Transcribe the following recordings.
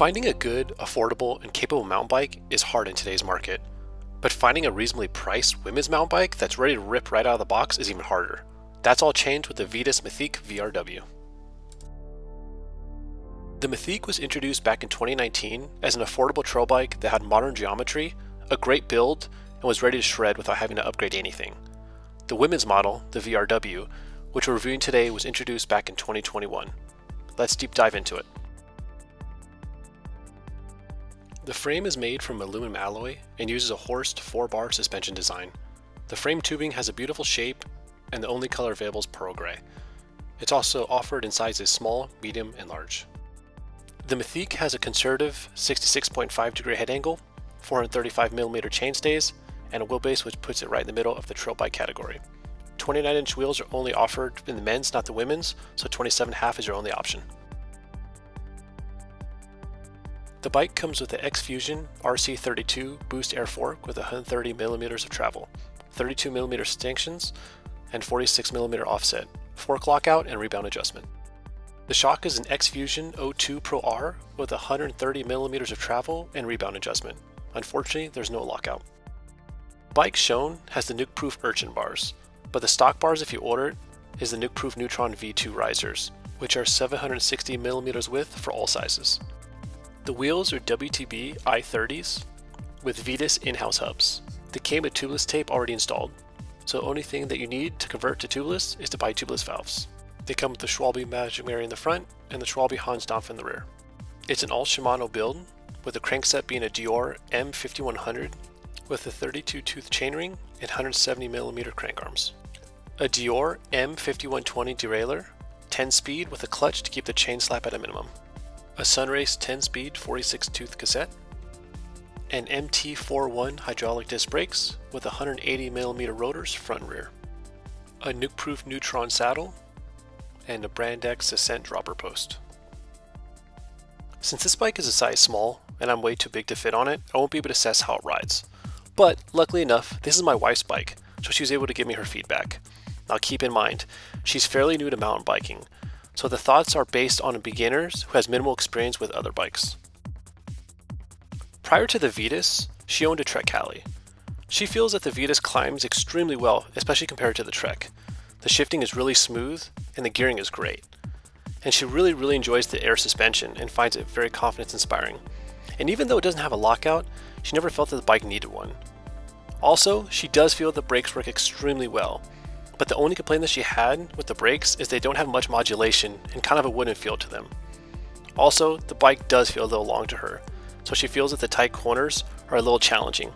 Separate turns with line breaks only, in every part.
Finding a good, affordable, and capable mountain bike is hard in today's market, but finding a reasonably priced women's mountain bike that's ready to rip right out of the box is even harder. That's all changed with the Vitus Mythique VRW. The Mythique was introduced back in 2019 as an affordable trail bike that had modern geometry, a great build, and was ready to shred without having to upgrade anything. The women's model, the VRW, which we're reviewing today was introduced back in 2021. Let's deep dive into it. The frame is made from aluminum alloy and uses a Horst 4-bar suspension design. The frame tubing has a beautiful shape and the only color available is pearl gray. It's also offered in sizes small, medium, and large. The Mythique has a conservative 66.5 degree head angle, 435mm chainstays, and a wheelbase which puts it right in the middle of the trail bike category. 29 inch wheels are only offered in the men's, not the women's, so 27.5 is your only option. The bike comes with the X-Fusion RC32 Boost Air Fork with 130mm of travel, 32mm stanchions, and 46mm offset, fork lockout, and rebound adjustment. The shock is an X-Fusion O2 Pro R with 130mm of travel and rebound adjustment. Unfortunately, there's no lockout. Bike shown has the Nukeproof Urchin bars, but the stock bars if you order it is the Nukeproof Neutron V2 risers, which are 760mm width for all sizes. The wheels are WTB i30s with Vitus in-house hubs. They came with tubeless tape already installed, so the only thing that you need to convert to tubeless is to buy tubeless valves. They come with the Schwalbe Magic Mary in the front and the Schwalbe Hansdampf in the rear. It's an all Shimano build, with the crankset being a Deore M5100 with a 32 tooth chainring and 170mm crank arms. A Deore M5120 derailleur, 10 speed with a clutch to keep the chain slap at a minimum a Sunrace 10-speed 46-tooth cassette, an MT41 hydraulic disc brakes with 180mm rotors front and rear, a Nukeproof Neutron saddle, and a Brand X Ascent dropper post. Since this bike is a size small and I'm way too big to fit on it, I won't be able to assess how it rides. But luckily enough, this is my wife's bike, so she was able to give me her feedback. Now keep in mind, she's fairly new to mountain biking, so the thoughts are based on a beginners who has minimal experience with other bikes. Prior to the Vitus, she owned a Trek Halley. She feels that the Vitus climbs extremely well, especially compared to the Trek. The shifting is really smooth and the gearing is great. And she really, really enjoys the air suspension and finds it very confidence inspiring. And even though it doesn't have a lockout, she never felt that the bike needed one. Also, she does feel the brakes work extremely well, but the only complaint that she had with the brakes is they don't have much modulation and kind of a wooden feel to them. Also, the bike does feel a little long to her, so she feels that the tight corners are a little challenging.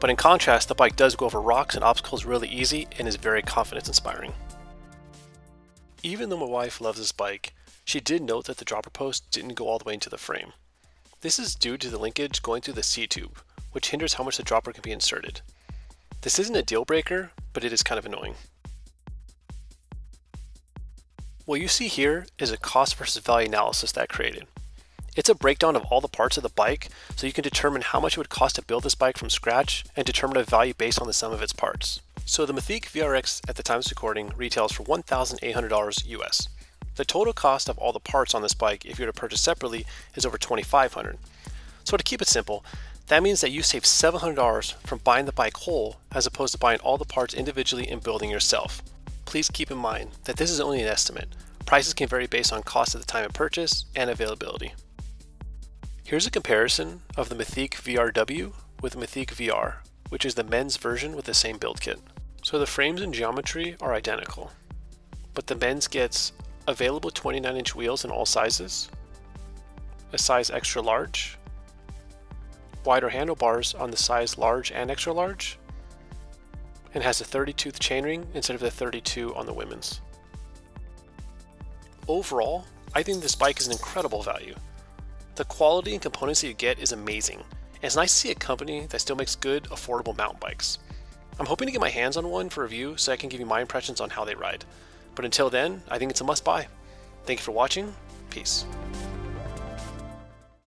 But in contrast, the bike does go over rocks and obstacles really easy and is very confidence inspiring. Even though my wife loves this bike, she did note that the dropper post didn't go all the way into the frame. This is due to the linkage going through the seat tube, which hinders how much the dropper can be inserted. This isn't a deal breaker, but it is kind of annoying. What you see here is a cost versus value analysis that I created. It's a breakdown of all the parts of the bike so you can determine how much it would cost to build this bike from scratch and determine a value based on the sum of its parts. So the Mythique VRX at the time of recording retails for $1,800 US. The total cost of all the parts on this bike if you were to purchase separately is over 2,500. So to keep it simple, that means that you save $700 from buying the bike whole as opposed to buying all the parts individually and building yourself. Please keep in mind that this is only an estimate. Prices can vary based on cost at the time of purchase and availability. Here's a comparison of the Mythique VRW with the Mythique VR, which is the men's version with the same build kit. So the frames and geometry are identical, but the men's gets available 29 inch wheels in all sizes, a size extra large, wider handlebars on the size large and extra large, and has a 30 tooth chainring instead of the 32 on the women's. Overall, I think this bike is an incredible value. The quality and components that you get is amazing, and it's nice to see a company that still makes good, affordable mountain bikes. I'm hoping to get my hands on one for review so I can give you my impressions on how they ride. But until then, I think it's a must buy. Thank you for watching. Peace.